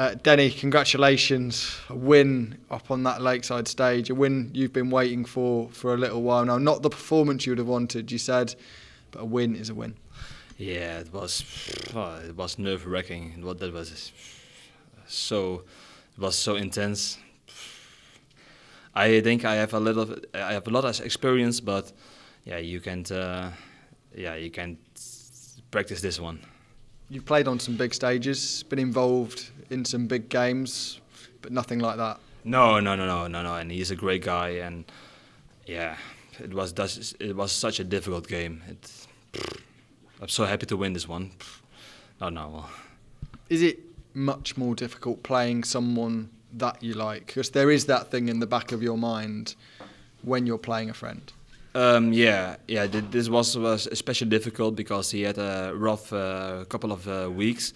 Uh, Dennie, congratulations. A win up on that lakeside stage, a win you've been waiting for for a little while now. Not the performance you would have wanted, you said, but a win is a win. Yeah, it was oh, it was nerve wracking. What that was so it was so intense. I think I have a little I have a lot of experience, but yeah, you can't uh, yeah you can't practice this one. You've played on some big stages, been involved in some big games, but nothing like that. No, no, no, no, no, no. And he's a great guy, and yeah, it was it was such a difficult game. It, I'm so happy to win this one. Not normal. Is it much more difficult playing someone that you like? Because there is that thing in the back of your mind when you're playing a friend. Um, yeah, yeah. This was was especially difficult because he had a rough uh, couple of uh, weeks.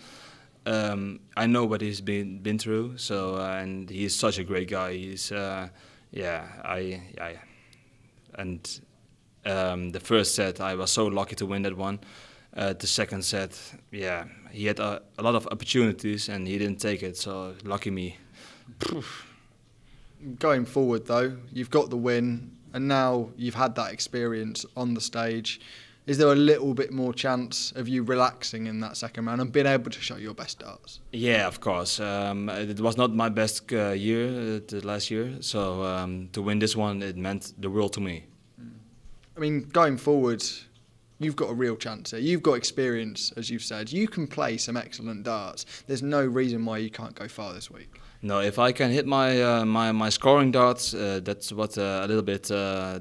Um, I know what he's been been through. So uh, and he's such a great guy. He's uh, yeah. I I and um, the first set I was so lucky to win that one. Uh, the second set, yeah, he had a, a lot of opportunities and he didn't take it. So lucky me. Going forward though, you've got the win and now you've had that experience on the stage. Is there a little bit more chance of you relaxing in that second round and being able to show your best darts? Yeah, of course. Um, it was not my best uh, year uh, the last year, so um, to win this one, it meant the world to me. I mean, going forward, you've got a real chance here. You've got experience, as you've said. You can play some excellent darts. There's no reason why you can't go far this week. No, if I can hit my uh, my my scoring darts, uh, that's what uh, a little bit. Uh,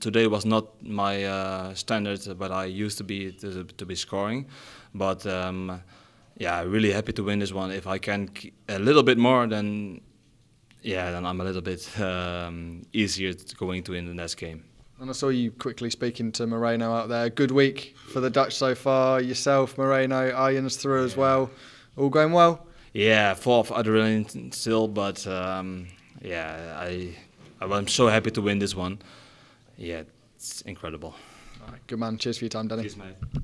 today was not my uh, standard, but I used to be to, to be scoring. But um, yeah, really happy to win this one. If I can a little bit more, then yeah, then I'm a little bit um, easier going to win the next game. And I saw you quickly speaking to Moreno out there. Good week for the Dutch so far. Yourself, Moreno, Irons through as well. All going well. Yeah, full of adrenaline still, but um, yeah, I I'm so happy to win this one. Yeah, it's incredible. All right, good man. Cheers for your time, Dennie. Cheers, mate.